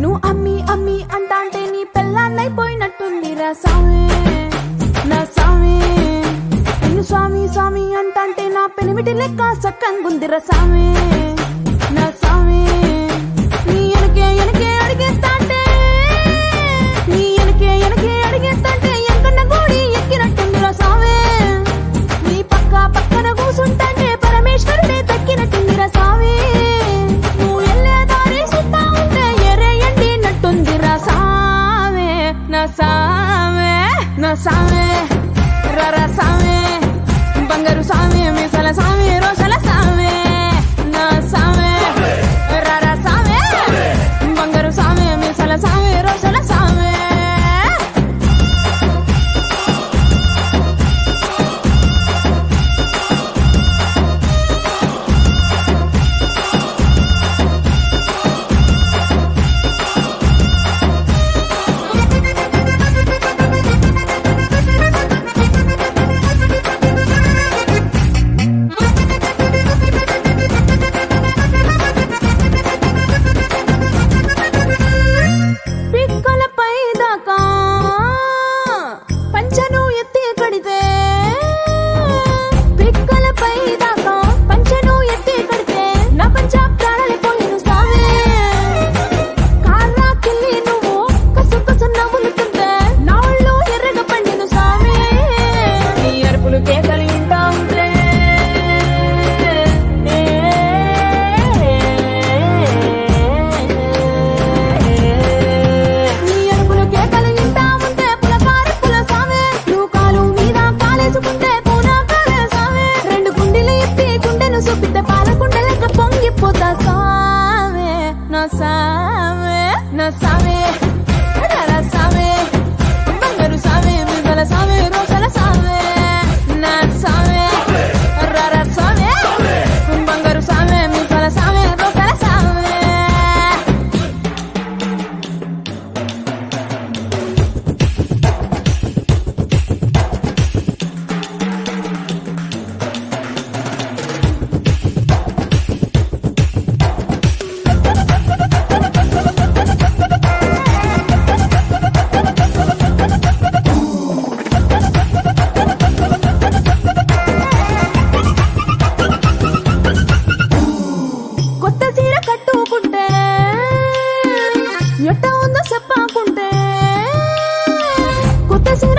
నువ్వు అమ్మి అమ్మి అంటాంటే నీ పెళ్ళాన్నైపోయినట్టుందిరా స్వామి. నా స్వామి నిన్ను స్వామి స్వామి అంటాంటే నా పెనిమిటి లెక్క సక్కంగుందిరా స్వామి. నా స్వామి Sangaru Sami, Misala Sami Rosh. puta sabe, no sabe, no sabe, no la sabe. సంగ చెప్పాకుంటే కొత్త సీర